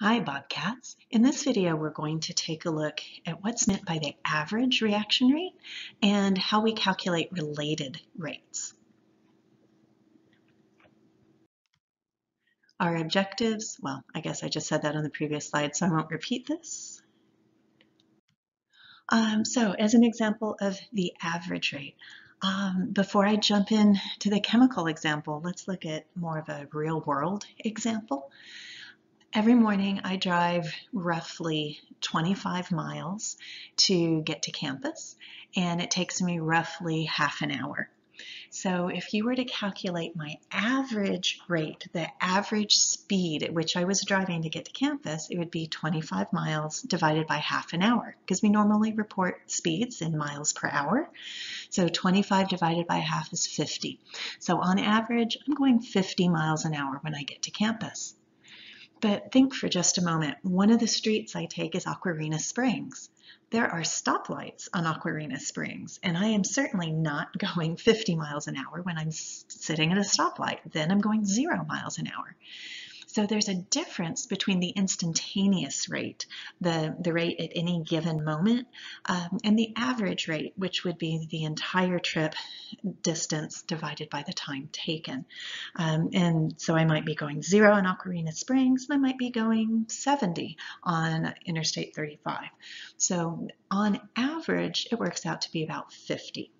Hi Bobcats. In this video we're going to take a look at what's meant by the average reaction rate and how we calculate related rates. Our objectives, well I guess I just said that on the previous slide so I won't repeat this. Um, so as an example of the average rate, um, before I jump in to the chemical example, let's look at more of a real world example. Every morning I drive roughly 25 miles to get to campus and it takes me roughly half an hour. So if you were to calculate my average rate, the average speed at which I was driving to get to campus, it would be 25 miles divided by half an hour because we normally report speeds in miles per hour. So 25 divided by half is 50. So on average, I'm going 50 miles an hour when I get to campus. But think for just a moment. One of the streets I take is Aquarena Springs. There are stoplights on Aquarena Springs, and I am certainly not going 50 miles an hour when I'm sitting at a stoplight. Then I'm going zero miles an hour. So there's a difference between the instantaneous rate, the, the rate at any given moment, um, and the average rate, which would be the entire trip distance divided by the time taken. Um, and so I might be going zero in Aquarena Springs, and I might be going 70 on Interstate 35. So on average, it works out to be about 50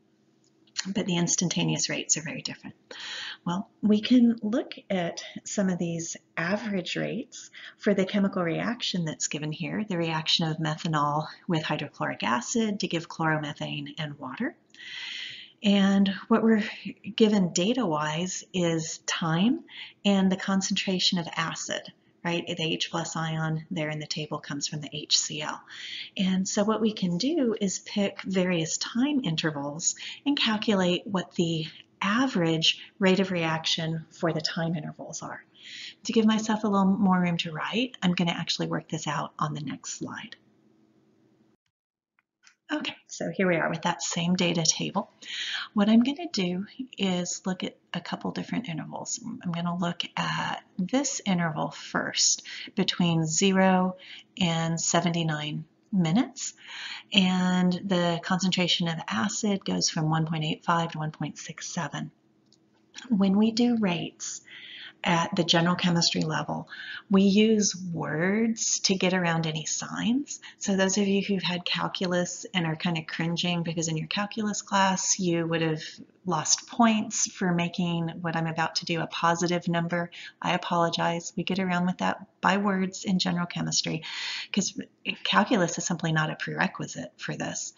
but the instantaneous rates are very different. Well, we can look at some of these average rates for the chemical reaction that's given here, the reaction of methanol with hydrochloric acid to give chloromethane and water. And what we're given data-wise is time and the concentration of acid right? The H plus ion there in the table comes from the HCl. And so what we can do is pick various time intervals and calculate what the average rate of reaction for the time intervals are. To give myself a little more room to write, I'm going to actually work this out on the next slide. Okay, so here we are with that same data table. What I'm going to do is look at a couple different intervals. I'm going to look at this interval first between 0 and 79 minutes and the concentration of acid goes from 1.85 to 1.67. When we do rates, at the general chemistry level, we use words to get around any signs. So those of you who've had calculus and are kind of cringing because in your calculus class you would have lost points for making what I'm about to do a positive number. I apologize. We get around with that by words in general chemistry because calculus is simply not a prerequisite for this.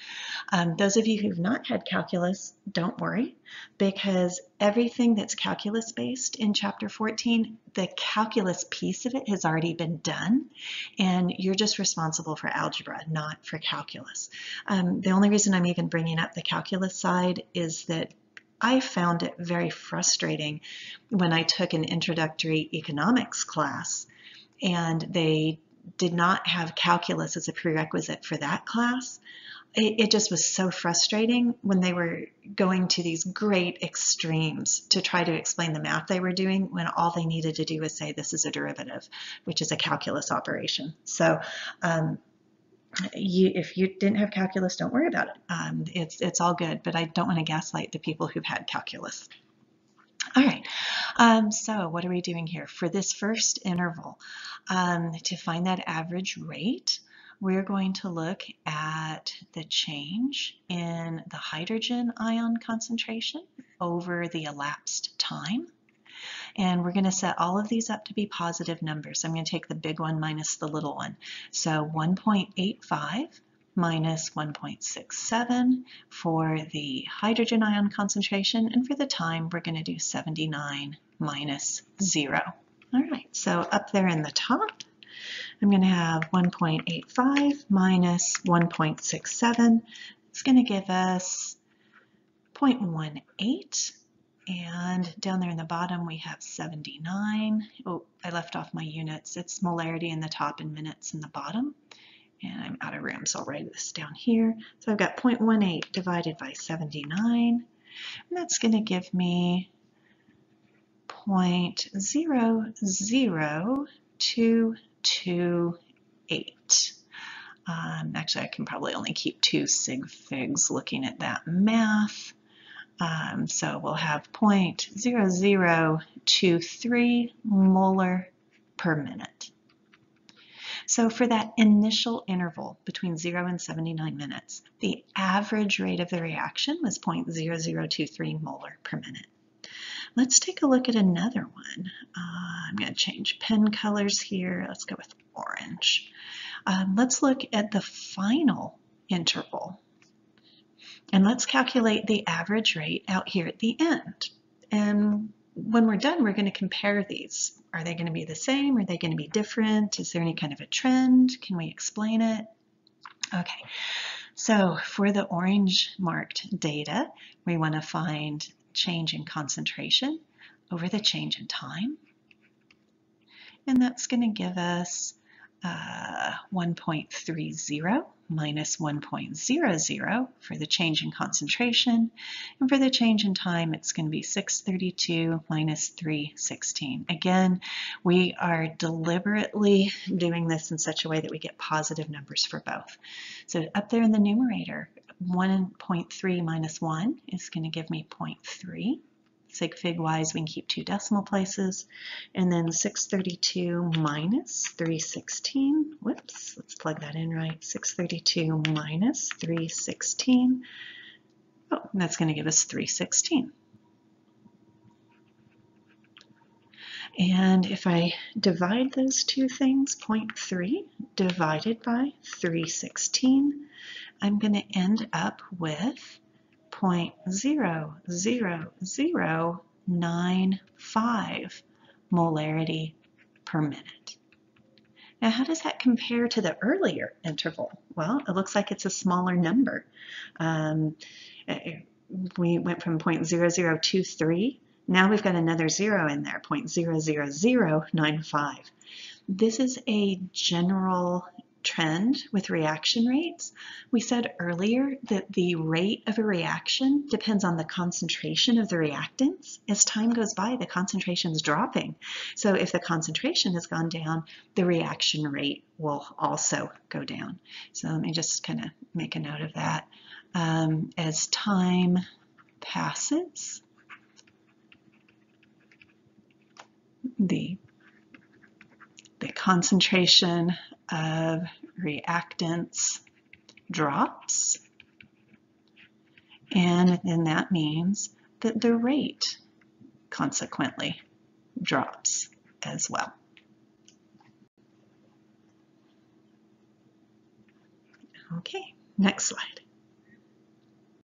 Um, those of you who've not had calculus, don't worry because everything that's calculus based in chapter 14, the calculus piece of it has already been done and you're just responsible for algebra, not for calculus. Um, the only reason I'm even bringing up the calculus side is that I found it very frustrating when I took an introductory economics class and they did not have calculus as a prerequisite for that class. It, it, just was so frustrating when they were going to these great extremes to try to explain the math they were doing when all they needed to do was say this is a derivative, which is a calculus operation. So um, you, if you didn't have calculus, don't worry about it. Um, it's, it's all good, but I don't want to gaslight the people who've had calculus. All right, um, so what are we doing here? For this first interval, um, to find that average rate, we're going to look at the change in the hydrogen ion concentration over the elapsed time. And we're going to set all of these up to be positive numbers. I'm going to take the big one minus the little one. So 1.85 minus 1.67 for the hydrogen ion concentration. And for the time, we're going to do 79 minus 0. All right, so up there in the top, I'm going to have 1.85 minus 1.67. It's going to give us 0.18 and down there in the bottom, we have 79. Oh, I left off my units. It's molarity in the top and minutes in the bottom. And I'm out of room, so I'll write this down here. So I've got 0.18 divided by 79. And that's going to give me 0.0023 2, 8. Um, actually, I can probably only keep two sig figs looking at that math. Um, so we'll have 0.0023 molar per minute. So for that initial interval between 0 and 79 minutes, the average rate of the reaction was 0.0023 molar per minute. Let's take a look at another one. Uh, I'm going to change pen colors here. Let's go with orange. Um, let's look at the final interval. And let's calculate the average rate out here at the end. And when we're done, we're going to compare these. Are they going to be the same? Are they going to be different? Is there any kind of a trend? Can we explain it? Okay, so for the orange marked data, we want to find change in concentration over the change in time. And that's going to give us uh, 1.30 minus 1.00 for the change in concentration. And for the change in time, it's going to be 632 minus 316. Again, we are deliberately doing this in such a way that we get positive numbers for both. So up there in the numerator, 1.3 minus 1 is going to give me 0.3 sig fig wise, we can keep two decimal places. And then 632 minus 316, whoops, let's plug that in right. 632 minus 316, oh, that's going to give us 316. And if I divide those two things, 0.3 divided by 316, I'm going to end up with 0.00095 molarity per minute. Now, how does that compare to the earlier interval? Well, it looks like it's a smaller number. Um, we went from 0.0023. Now we've got another zero in there, 0.00095. This is a general trend with reaction rates. We said earlier that the rate of a reaction depends on the concentration of the reactants. As time goes by, the concentration is dropping. So if the concentration has gone down, the reaction rate will also go down. So let me just kind of make a note of that. Um, as time passes, the the concentration of reactants drops. And then that means that the rate consequently drops as well. Okay, next slide.